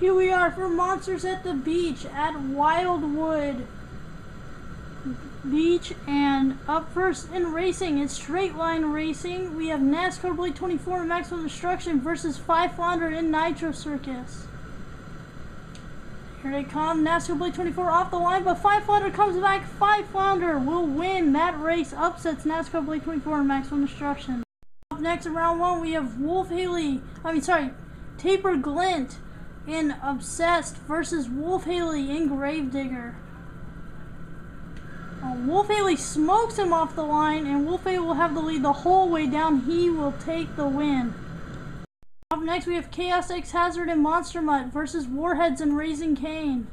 Here we are for Monsters at the Beach at Wildwood Beach. And up first in racing, it's straight line racing. We have NASCAR Blade 24 Maximum Destruction versus 5 Flounder in Nitro Circus. Here they come, NASCAR Blade 24 off the line, but 5 Flounder comes back. 5 Flounder will win that race, upsets NASCAR Blade 24 Maximum Destruction. Up next in round one, we have Wolf Haley, I mean, sorry, Taper Glint in Obsessed versus Wolf Haley in Gravedigger. Uh, Wolf Haley smokes him off the line, and Wolf Haley will have the lead the whole way down. He will take the win. Up next, we have Chaos X Hazard and Monster Mutt versus Warheads and Raising Cane.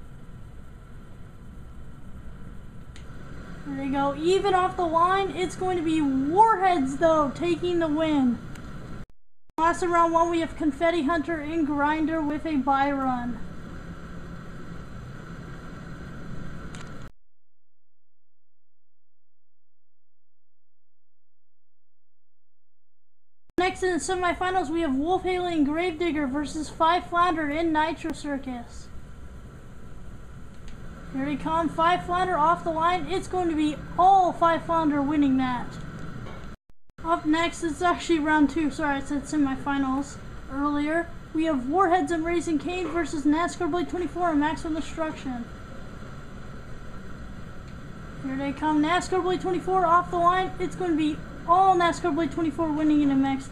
There they go. Even off the line, it's going to be Warheads, though, taking the win. Last round one, we have Confetti Hunter in Grinder with a buy run. Next in the semifinals, we have Wolf Haley and Gravedigger versus Five Flounder in Nitro Circus. Here they come, Five Flounder off the line. It's going to be all Five Flounder winning that. Up next, it's actually round two. Sorry, I said semifinals earlier. We have Warheads and Raising Cane versus NASCAR Blade 24 and Maximum Destruction. Here they come, NASCAR Blade 24 off the line. It's going to be all NASCAR Blade 24 winning in the next.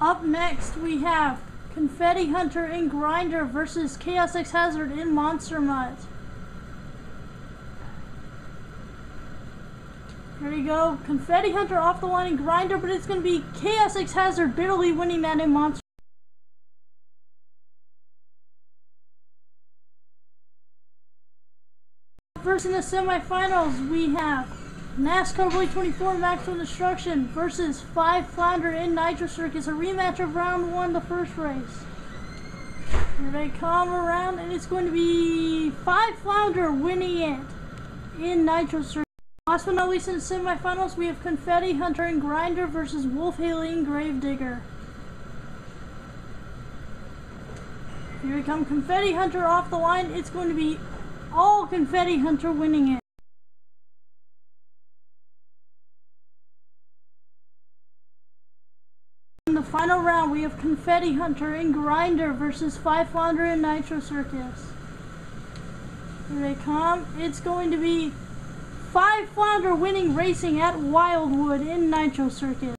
Up next, we have Confetti Hunter and Grinder versus Chaos X Hazard in Monster Mutt. Here we go. Confetti Hunter off the line and Grinder, but it's going to be Chaos X Hazard bitterly winning that in Monster. First in the semifinals, we have NASCAR Blade 24 Maximum Destruction versus 5 Flounder in Nitro Circus, a rematch of round 1, the first race. Here they come around, and it's going to be 5 Flounder winning it in Nitro Circus. Last but not least in the semifinals, we have Confetti Hunter and Grinder versus Wolf and Gravedigger. Here we come, Confetti Hunter off the line. It's going to be all Confetti Hunter winning it. In the final round, we have Confetti Hunter and Grinder versus Five Flounder and Nitro Circus. Here they come. It's going to be Five Flounder winning racing at Wildwood in Nitro Circus.